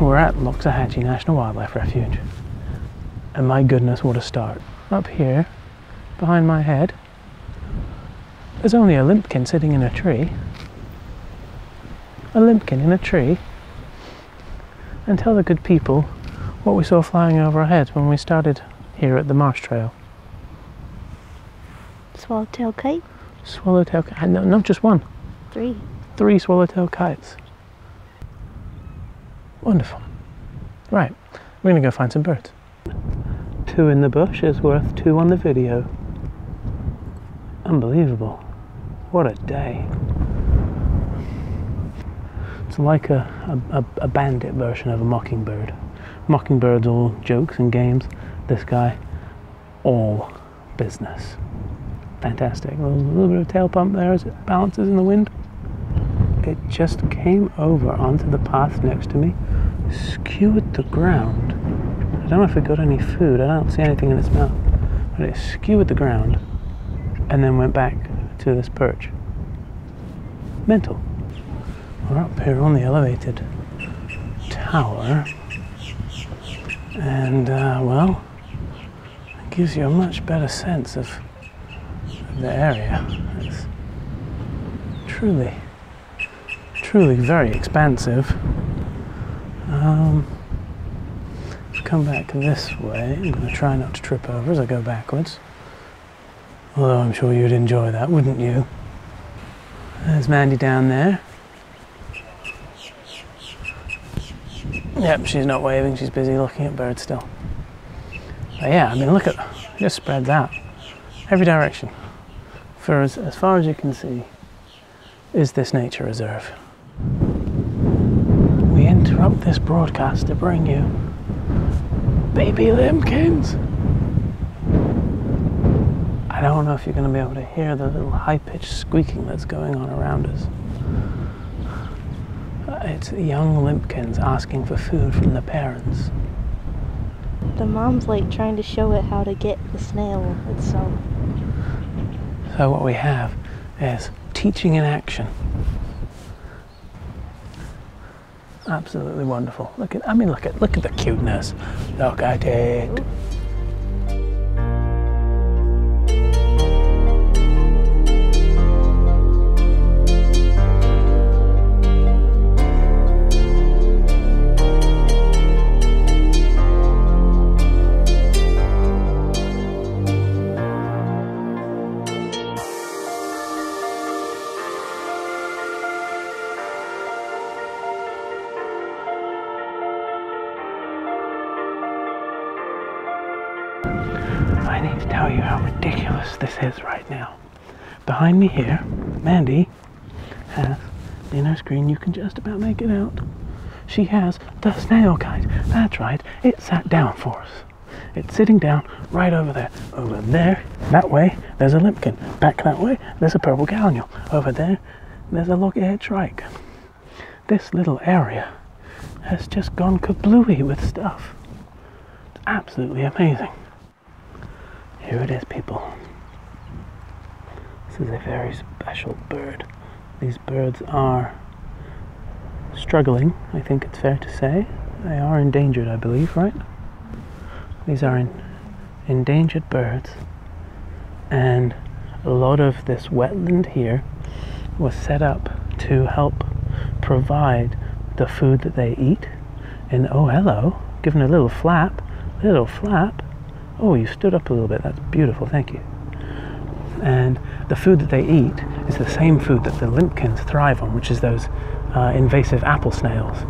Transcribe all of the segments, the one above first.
we're at Loxahatchee National Wildlife Refuge. And my goodness, what a start. Up here, behind my head, there's only a limpkin sitting in a tree. A limpkin in a tree. And tell the good people what we saw flying over our heads when we started here at the marsh trail. Swallowtail kite? Swallowtail kite. No, not just one. Three. Three swallowtail kites. Wonderful. Right, we're going to go find some birds. Two in the bush is worth two on the video. Unbelievable. What a day. It's like a, a, a bandit version of a mockingbird. Mockingbird's all jokes and games. This guy, all business. Fantastic. A little, little bit of tail pump there as it balances in the wind. It just came over onto the path next to me, skewered the ground. I don't know if it got any food. I don't see anything in its mouth. But it skewered the ground and then went back to this perch. Mental. We're up here on the elevated tower. And, uh, well, it gives you a much better sense of the area. It's truly, truly very expansive. Um, come back this way. I'm going to try not to trip over as I go backwards. Although I'm sure you'd enjoy that, wouldn't you? There's Mandy down there. Yep, she's not waving, she's busy looking at birds still. But yeah, I mean, look at just spreads out every direction. For as, as far as you can see, is this nature reserve. Interrupt this broadcast to bring you baby limpkins. I don't know if you're going to be able to hear the little high pitched squeaking that's going on around us. It's young limpkins asking for food from the parents. The mom's like trying to show it how to get the snail itself. So what we have is teaching in action. Absolutely wonderful. Look at I mean look at look at the cuteness. Look at it. I need to tell you how ridiculous this is right now. Behind me here, Mandy has in her screen, you can just about make it out. She has the snail kite. That's right, it sat down for us. It's sitting down right over there. Over there, that way, there's a limpkin. Back that way, there's a purple gallinule. Over there, there's a loggerhead shrike. This little area has just gone kablooey with stuff. It's absolutely amazing. Here it is, people. This is a very special bird. These birds are struggling, I think it's fair to say. They are endangered, I believe, right? These are in, endangered birds, and a lot of this wetland here was set up to help provide the food that they eat. And oh, hello, given a little flap, little flap. Oh, you stood up a little bit. That's beautiful. Thank you. And the food that they eat is the same food that the limpkins thrive on, which is those uh, invasive apple snails.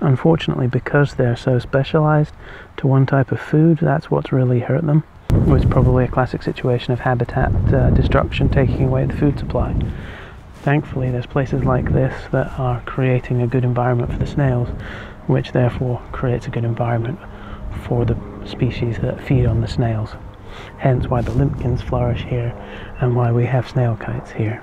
Unfortunately, because they're so specialized to one type of food, that's what's really hurt them. It was probably a classic situation of habitat uh, destruction taking away the food supply. Thankfully, there's places like this that are creating a good environment for the snails, which therefore creates a good environment for the species that feed on the snails. Hence why the limpkins flourish here and why we have snail kites here.